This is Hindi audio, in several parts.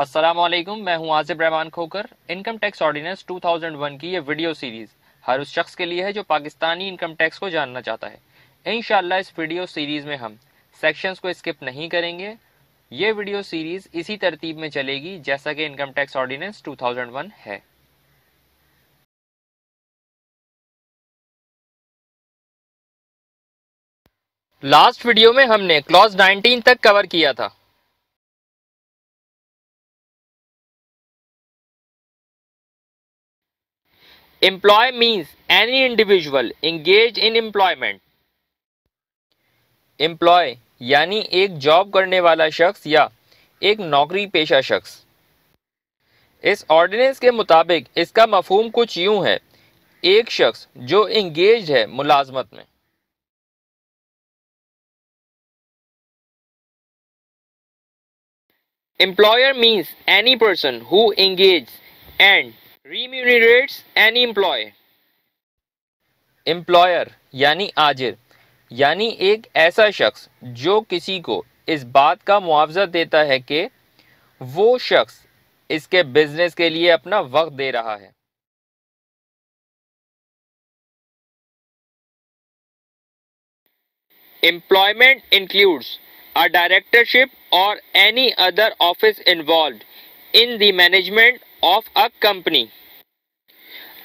असलम मैं हूँ Asif Rehman Khokhar. Income tax ordinance 2001 की ये वीडियो सीरीज़ हर उस शख्स के लिए है जो पाकिस्तानी इनकम टैक्स को जानना चाहता है। इन इस वीडियो सीरीज़ में हम सेक्शंस को स्किप नहीं करेंगे। ये वीडियो सीरीज़ इसी तरतीब में चलेगी जैसा कि इनकम टैक्स ऑर्डिनेंस 2001 है। लास्ट वीडियो में हमने क्लॉज 19 तक कवर किया था। Employee means any individual engaged in employment. Employ यानी एक जॉब करने वाला शख्स या एक नौकरी पेशा शख्स। इस ऑर्डिनेंस के मुताबिक इसका मफहम कुछ यूँ है। एक शख्स जो इंगेज है मुलाजमत में। Employer means any person who engage and remunerates an employee employer यानी आजिर यानी एक ऐसा शख्स जो किसी को इस बात का मुआवजा देता है कि वो शख्स इसके बिज़नेस के लिए अपना वक्त दे रहा है। एम्प्लॉयमेंट इंक्लूड्स अ डायरेक्टरशिप और any other office involve in the management of a company.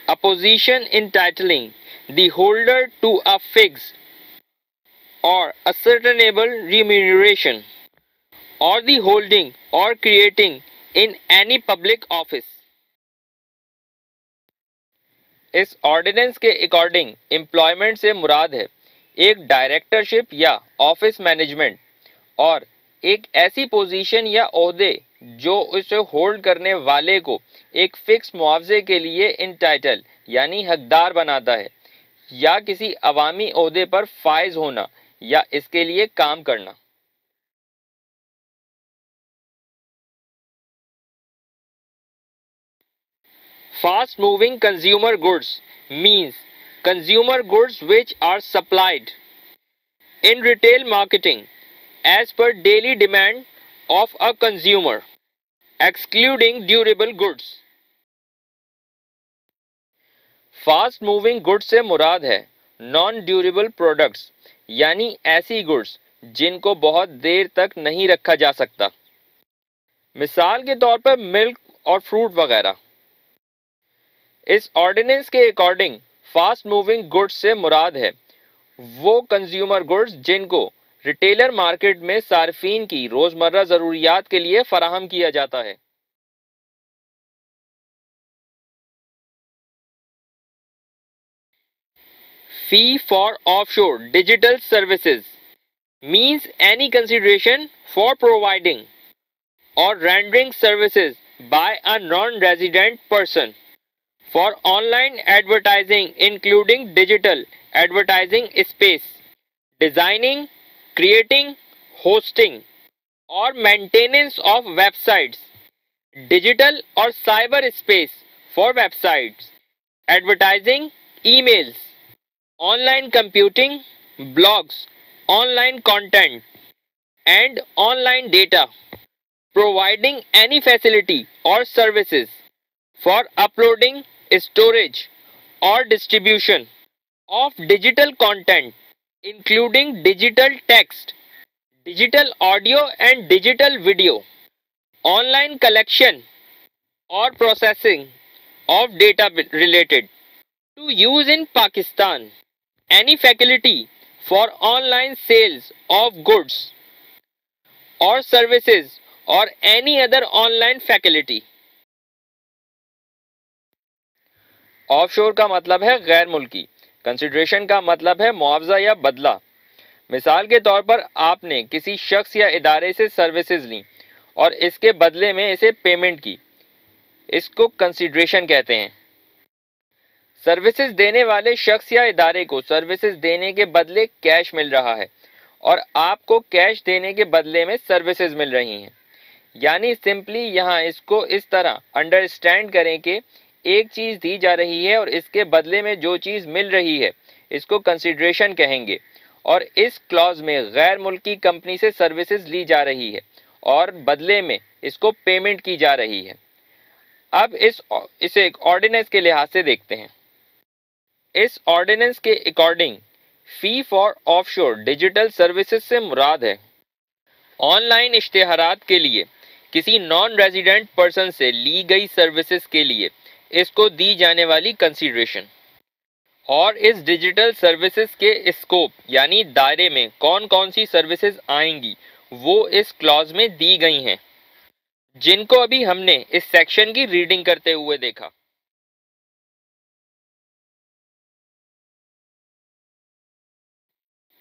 a position entitling the holder to a fixed or ascertainable remuneration or the holding or creating in any public office. इस ऑर्डिनेंस के अकॉर्डिंग एम्प्लॉयमेंट से मुराद है एक डायरेक्टरशिप या ऑफ़िस मैनेजमेंट और एक ऐसी पोजीशन या ओहदे जो उसे होल्ड करने वाले को एक फिक्स मुआवजे के लिए इंटाइटल यानी हकदार बनाता है, या किसी अवामी अहदे पर फायज होना, या इसके लिए काम करना। Fast moving consumer goods means consumer goods which are supplied in retail marketing as per daily demand of a consumer excluding durable goods. Fast moving goods से मुराद है नॉन ड्यूरेबल प्रोडक्ट्स यानी ऐसी गुड्स जिनको बहुत देर तक नहीं रखा जा सकता मिसाल के तौर पर मिल्क और फ्रूट वगैरह इस ऑर्डिनेंस के अकॉर्डिंग फास्ट मूविंग गुड्स से मुराद है वो कंज्यूमर गुड्स जिनको रिटेलर मार्केट में सार्फिन की रोज़मर्रा जरूरियात के लिए फराहम किया जाता है। Fee for offshore digital services means any consideration for providing or rendering services by a non resident person for online advertising including digital advertising space designing creating, hosting or maintenance of websites, digital or cyber space for websites, advertising, emails, online computing, blogs, online content and online data, providing any facility or services for uploading, storage or distribution of digital content including digital text, digital audio and digital video, online collection or processing of data related to use in Pakistan any faculty for online sales of goods or services or any other online faculty. Offshore का मतलब है गैर मुल्की कंसिडरेशन का मतलब है मुआवजा या बदला। मिसाल के तौर पर आपने किसी शख्स या इदारे से सर्विसेज़ ली और इसके बदले में इसे पेमेंट की। इसको कंसिडरेशन कहते हैं। सर्विसेज़ देने वाले शख्स या इदारे को सर्विसेज़ देने के बदले कैश मिल रहा है और आपको कैश देने के बदले में सर्विसेज़ मिल रही हैं। यानी सिंपली यहाँ इसको इस तरह अंडरस्टैंड करें कि एक चीज़ दी जा रही है और इसके बदले में जो चीज़ मिल रही है, इसको कंसिड्रेशन कहेंगे। और इस क्लॉज में गैर मुल्की कंपनी से सर्विसेज़ ली जा रही है और बदले में इसको पेमेंट की जा रही है। अब इस, इसे एक ऑर्डिनेंस के लिहाज से देखते हैं। इस ऑर्डिनेंस के according fee for offshore digital services से मुराद है। ऑनलाइन इश्तेहारात के लिए किसी नॉन रेजिडेंट पर्सन से ली गई सर्विसेज़ के लिए इसको दी जाने वाली कंसिडरेशन और इस डिजिटल सर्विसेज़ के स्कोप यानी दायरे में कौन कौन सी सर्विसेज़ आएँगी, वो इस क्लॉज में दी गई हैं। जिनको अभी हमने इस सेक्शन की रीडिंग करते हुए देखा।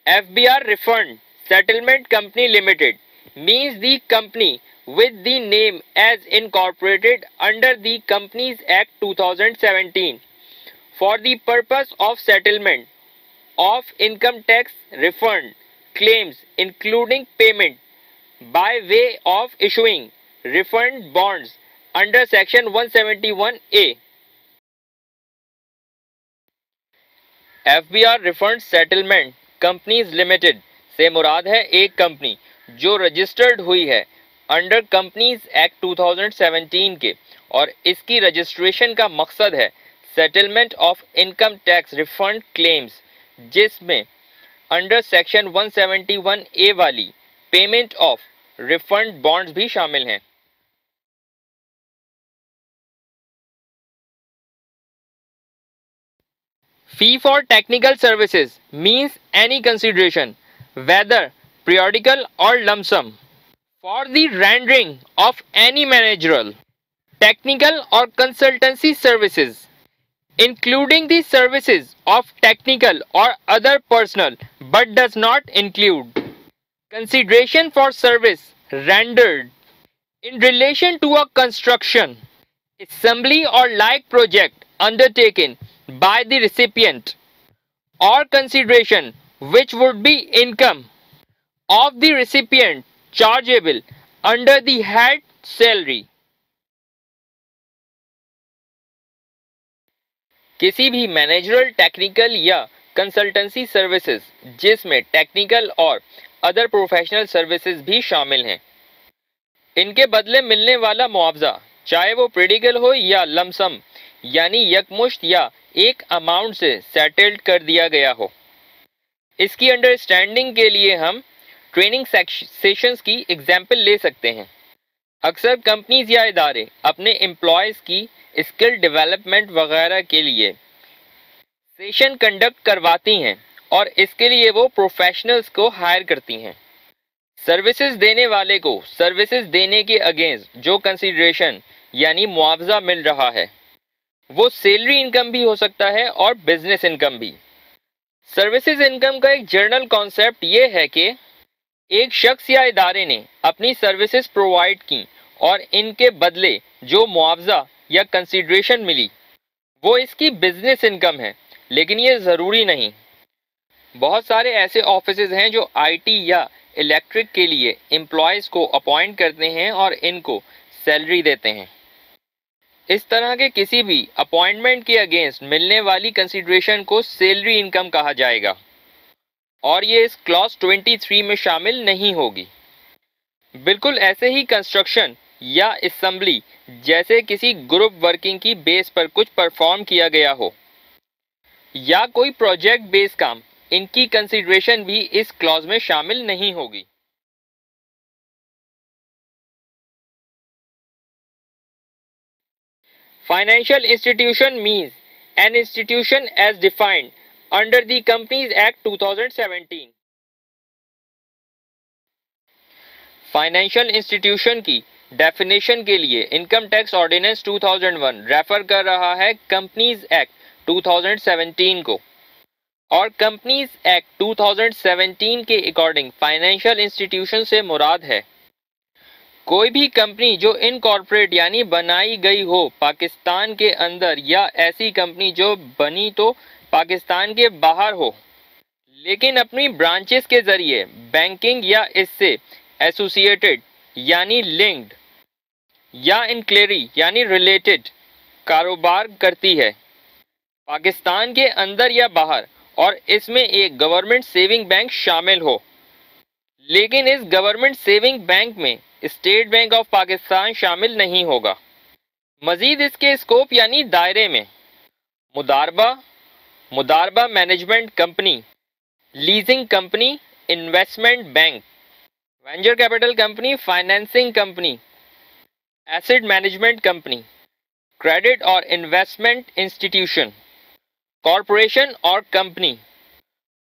F B R refund settlement company limited means the company with the name as incorporated under the Companies Act 2017 for the purpose of settlement of income tax refund claims including payment by way of issuing refund bonds under section 171A. FBR Refund Settlement companies limited से मुराद है एक कंपनी जो रजिस्टर्ड हुई है अंडर कंपनीज़ एक्ट 2017 के और इसकी रजिस्ट्रेशन का मकसद है settlement of income tax refund claims जिसमें अंडर सेक्शन 171 ए वाली पेमेंट ऑफ़ रिफंड बॉन्ड्स भी शामिल हैं। For technical services means any consideration, whether periodical or lump sum, for the rendering of any managerial, technical or consultancy services, including the services of technical or other personnel but does not include consideration for service rendered in relation to a construction, assembly or like project undertaken by the recipient or consideration which would be income of the recipient chargeable under the head salary. किसी भी मैनेजरल टेक्निकल या कंसल्टेंसी सर्विसेज़ जिसमें टेक्निकल और अदर प्रोफेशनल सर्विसेज़ भी शामिल हैं इनके बदले मिलने वाला मुआवजा, चाहे वो प्रेडिकल हो या लमसम यानी यकमुश्त या एक अमाउंट से सेटल्ड कर दिया गया हो इसकी अंडरस्टैंडिंग के लिए हम ट्रेनिंग सेशंस की एग्ज़ाम्पल ले सकते हैं। अक्सर कंपनीज़ या इदारे अपने एम्प्लॉयज़ की स्किल डेवलपमेंट वगैरह के लिए सेशन कंडक्ट करवाती हैं और इसके लिए वो प्रोफेशनल्स को हायर करती हैं। सर्विसेज़ देने वाले को सर्विसेज़ देने के अगेंस्ट जो कंसिड्रेशन यानी मुआवजा मिल रहा है, वो सैलरी इनकम भी हो सकता है और बिज़नेस इनकम भी। सर्विसेज़ इनकम का एक जर्नल कॉन्सेप्ट ये है कि एक शख्स या इदारे ने अपनी सर्विसेज़ प्रोवाइड की और इनके बदले जो मुआवजा या कंसिड्रेशन मिली, वो इसकी बिज़नेस इनकम है, लेकिन ये ज़रूरी नहीं। बहुत सारे ऐसे ऑफ़िस हैं जो आईटी या इलेक्ट्रिक के लिए एम्प्लॉयज़ को अपॉइंट करते हैं और इनको सैलरी देते हैं। इस तरह के किसी भी अपॉइंटमेंट के अगेंस्ट मिलने वाली कंसिड्रेशन को सैलरी इनकम कहा जाएगा। और ये इस क्लॉज 23 में शामिल नहीं होगी। बिल्कुल ऐसे ही कंस्ट्रक्शन या असम्बली जैसे किसी ग्रुप वर्किंग की बेस पर कुछ परफॉर्म किया गया हो, या कोई प्रोजेक्ट बेस काम, इनकी कंसिडरेशन भी इस क्लॉज में शामिल नहीं होगी। Financial institution means an institution as defined under the Companies Act 2017. Financial institution की डेफिनेशन के लिए इनकम टैक्स ऑर्डिनेंस 2001 रेफर कर रहा है कंपनीज़ एक्ट 2017 को और कंपनीज़ एक्ट 2017 के अकॉर्डिंग फाइनेंशियल इंस्टीट्यूशन से मुराद है कोई भी कंपनी जो इनकॉर्पोरेट यानी बनाई गई हो पाकिस्तान के अंदर या ऐसी कंपनी जो बनी तो पाकिस्तान के बाहर हो। लेकिन अपनी ब्रांचेस के ज़रिए बैंकिंग या इससे एसोसिएटेड यानी लिंक्ड या इनक्लेरी यानी रिलेटेड कारोबार करती है। पाकिस्तान के अंदर या बाहर, और इसमें एक गवर्नमेंट सेविंग बैंक शामिल हो। लेकिन इस गवर्नमेंट सेविंग बैंक में स्टेट बैंक ऑफ़ पाकिस्तान शामिल नहीं होगा। मजीद इसके स्कोप यानी दायरे में। मुदारबा मुदारबा management company, leasing company, investment bank, venture capital company, financing company asset management company, credit और इन्वेस्टमेंट इंस्टीट्यूशन, कॉरपोरेशन और कंपनी,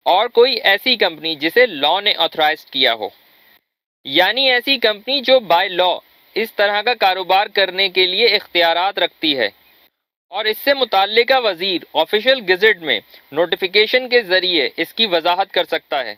और कोई ऐसी कंपनी जिसे लॉ ने ऑथराइज किया हो। यानी ऐसी कंपनी जो बाय लॉ इस तरह का कारोबार करने के लिए इख्तियार रखती है। और इससे मुतल वज़ीर ऑफिशियल गजट में नोटिफिकेशन के ज़रिए इसकी वजाहत कर सकता है।